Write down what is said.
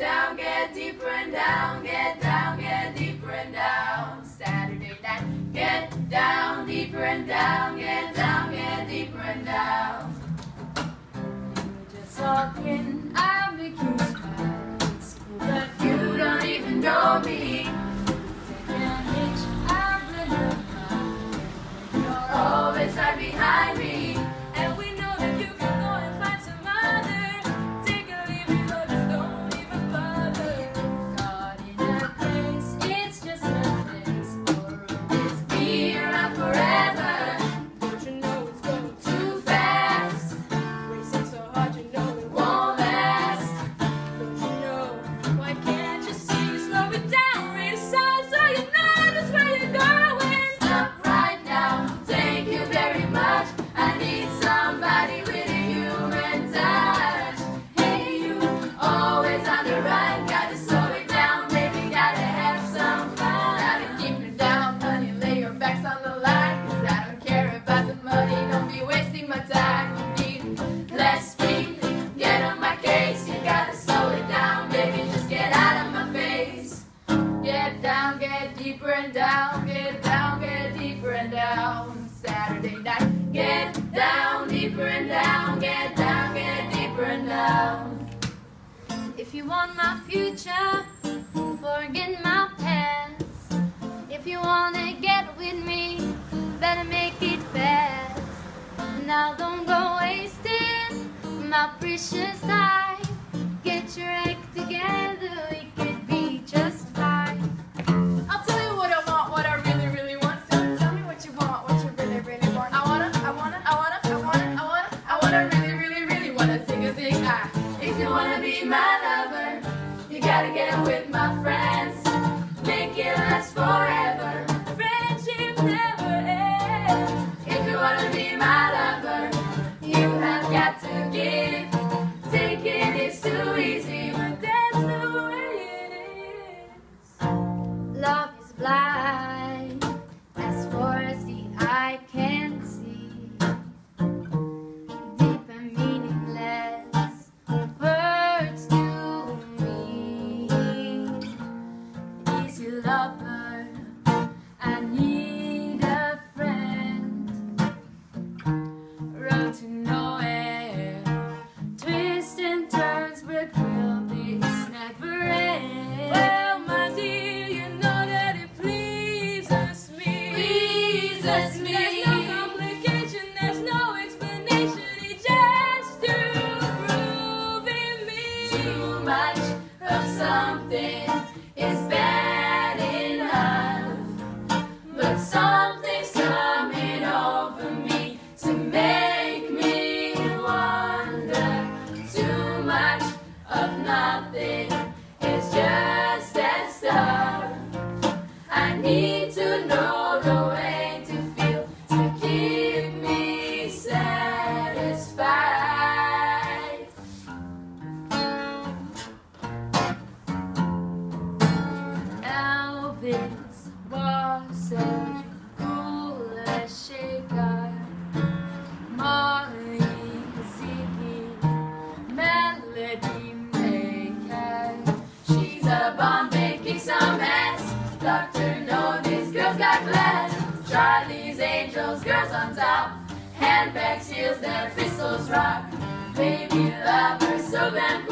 down, get deeper and down, get down, get deeper and down. Saturday night, get down, deeper and down, get down. down Saturday night. Get down, deeper and down, get down, get deeper and down. If you want my future, forget my past. If you wanna get with me, better make it fast. Now don't go wasting my precious time. you wanna be my lover, you gotta get with my friends. Make it last forever. Dr. No, these girls got class. Charlie's angels, girls on top. Handbags, heels, their pistols rock. Baby lovers, so vampire.